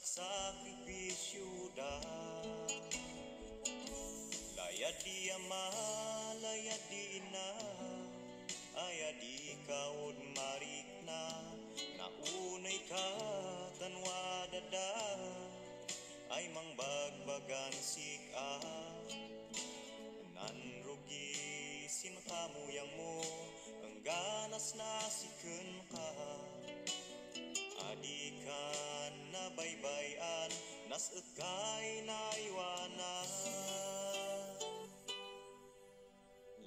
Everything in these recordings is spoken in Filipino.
sak sakripisyo da Layad di ama, layad di ina Aya di kaod marik na. Naunay ka tanwa dada Ay mangbagbagan sika. Nanrugi sinkamuyang mo Ang ganas na siken ka Adikan Kas ukay naiwanan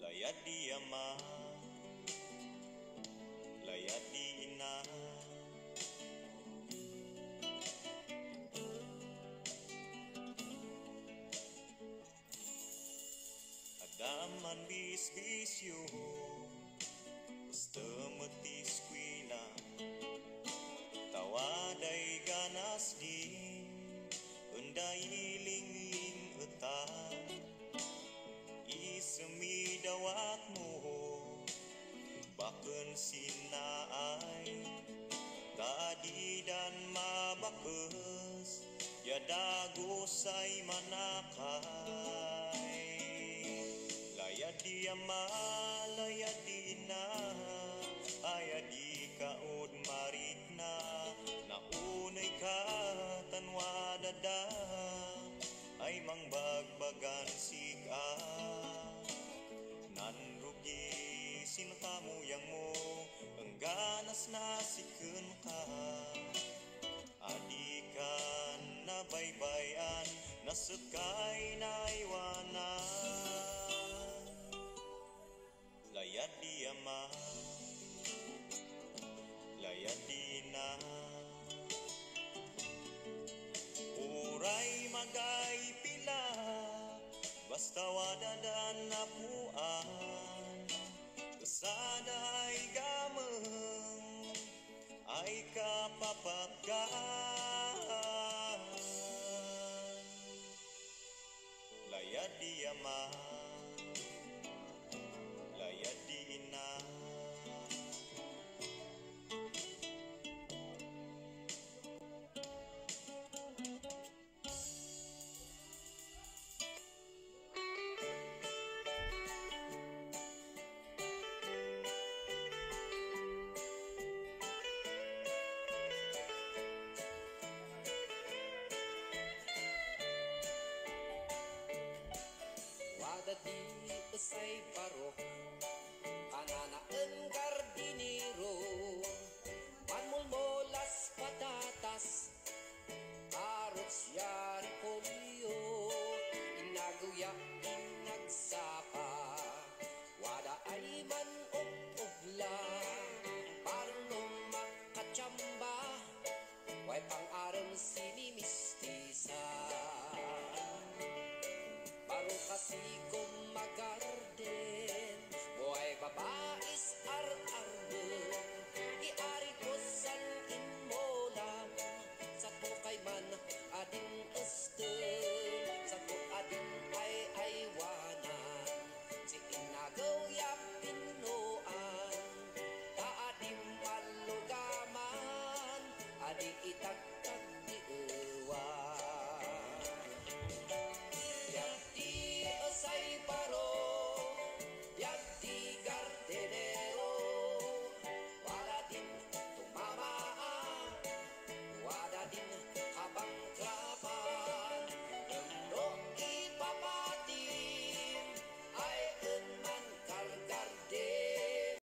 Layat di à ama Layat di ina Adaman bis-bis yuhong Stamatis kuilang Tawaday ganas di. Utan Isemi dawat mo Bakun sinaay Tadi dan mabakus Ya dagusay manakay. Layad di ama, layad di tanwa dada Ay mangbagbagan sika. Nanrugi sinkamuyang mo Ang ganas na siken ka Adikan na baybayan Nasukay na iwanan Kasada ay gameng Ay kapapagkaan say barok Ananaan gardinero. Manmulmolas patatas Arots yari polio. Inaguya inagsapa Wada ay man upugla. Parang lumakachamba Way pang-aram sinimistisa. Parang kasiko pagar